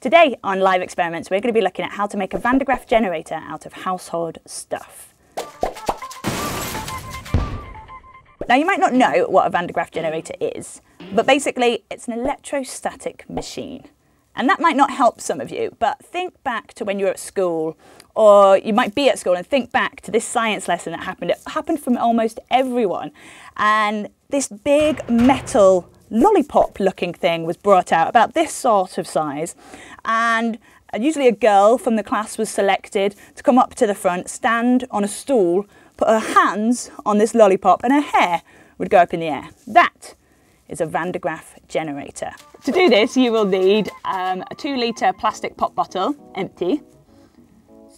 Today on Live Experiments, we're going to be looking at how to make a Van de Graaff generator out of household stuff. Now, you might not know what a Van de Graaff generator is, but basically it's an electrostatic machine. And that might not help some of you, but think back to when you were at school, or you might be at school and think back to this science lesson that happened. It happened from almost everyone. And this big metal lollipop looking thing was brought out, about this sort of size. And usually a girl from the class was selected to come up to the front, stand on a stool, put her hands on this lollipop, and her hair would go up in the air. That is a Van de Graaff generator. To do this, you will need um, a two litre plastic pop bottle, empty,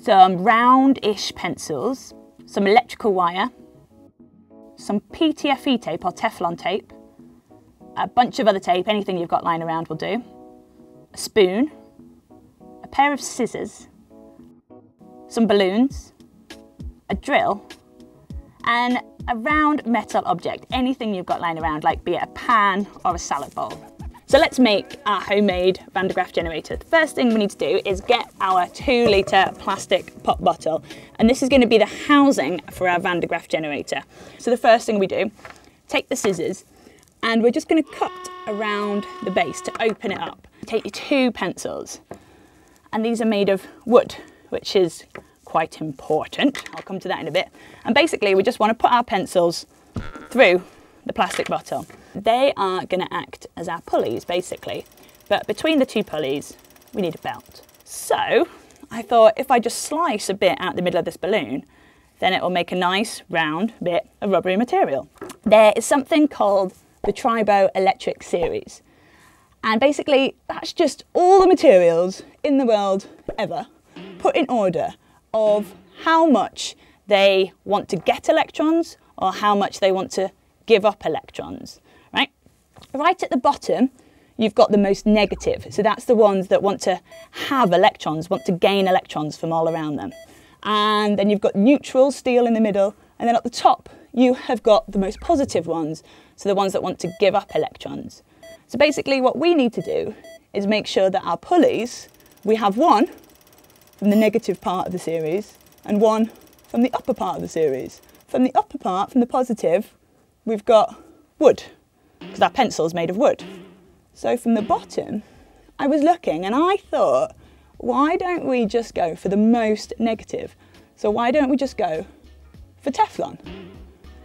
some round-ish pencils, some electrical wire, some PTFE tape or Teflon tape, a bunch of other tape, anything you've got lying around will do, a spoon, a pair of scissors, some balloons, a drill, and a round metal object, anything you've got lying around, like be it a pan or a salad bowl. So let's make our homemade Van de Graaff generator. The first thing we need to do is get our two litre plastic pop bottle. And this is going to be the housing for our Van de Graaff generator. So the first thing we do, take the scissors and we're just going to cut around the base to open it up. Take your two pencils and these are made of wood, which is quite important. I'll come to that in a bit. And basically we just want to put our pencils through the plastic bottle. They are going to act as our pulleys basically, but between the two pulleys we need a belt. So I thought if I just slice a bit out the middle of this balloon, then it will make a nice round bit of rubbery material. There is something called the Tribo Electric series. And basically that's just all the materials in the world ever put in order of how much they want to get electrons or how much they want to give up electrons, right? Right at the bottom, you've got the most negative. So that's the ones that want to have electrons, want to gain electrons from all around them. And then you've got neutral steel in the middle. And then at the top, you have got the most positive ones. So the ones that want to give up electrons. So basically what we need to do is make sure that our pulleys, we have one from the negative part of the series and one from the upper part of the series. From the upper part, from the positive, we've got wood, because our pencil is made of wood. So from the bottom, I was looking and I thought, why don't we just go for the most negative? So why don't we just go for Teflon?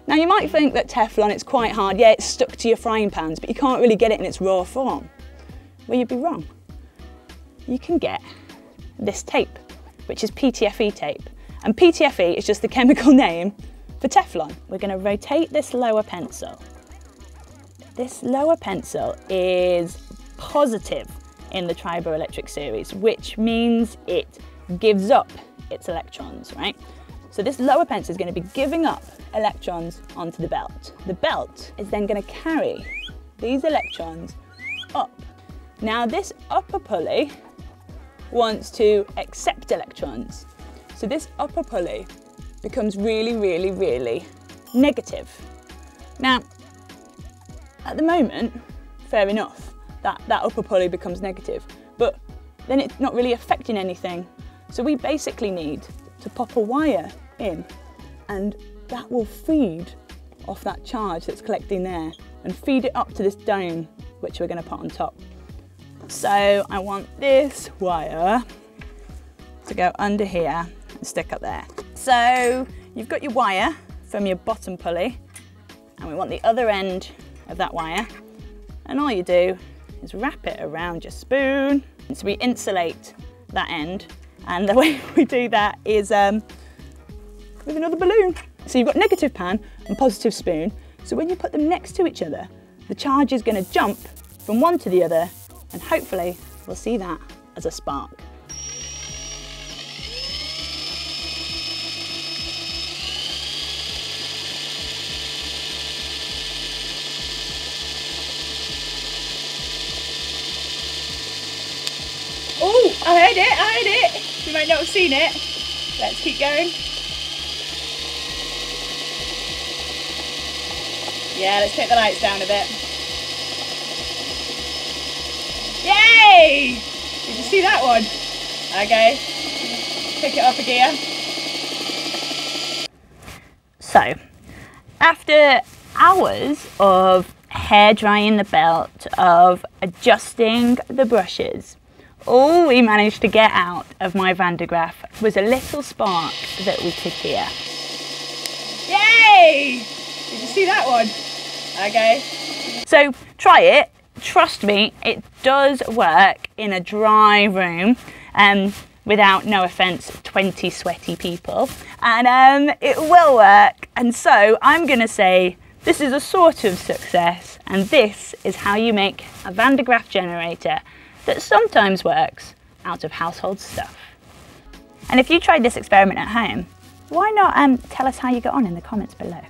Now you might think that Teflon, it's quite hard. Yeah, it's stuck to your frying pans, but you can't really get it in its raw form. Well, you'd be wrong. You can get this tape, which is PTFE tape. And PTFE is just the chemical name for Teflon. We're going to rotate this lower pencil. This lower pencil is positive in the triboelectric series, which means it gives up its electrons, right? So this lower pencil is going to be giving up electrons onto the belt. The belt is then going to carry these electrons up. Now this upper pulley wants to accept electrons. So this upper pulley becomes really, really, really negative. Now, at the moment, fair enough, that, that upper pulley becomes negative, but then it's not really affecting anything. So we basically need to pop a wire in and that will feed off that charge that's collecting there and feed it up to this dome, which we're gonna put on top. So I want this wire to go under here and stick up there. So you've got your wire from your bottom pulley and we want the other end of that wire. And all you do is wrap it around your spoon. So we insulate that end. And the way we do that is um, with another balloon. So you've got negative pan and positive spoon. So when you put them next to each other, the charge is gonna jump from one to the other and hopefully we'll see that as a spark. Oh, I heard it, I heard it. You might not have seen it. Let's keep going. Yeah, let's take the lights down a bit. Yay! Did you see that one? Okay, pick it up a gear. So, after hours of hair drying the belt, of adjusting the brushes, all we managed to get out of my Van de Graaff was a little spark that we could hear. Yay! Did you see that one? Okay. So try it. Trust me, it does work in a dry room. Um, without, no offence, 20 sweaty people. And um, it will work. And so I'm going to say this is a sort of success. And this is how you make a Van de Graaff generator that sometimes works out of household stuff. And if you tried this experiment at home, why not um, tell us how you got on in the comments below?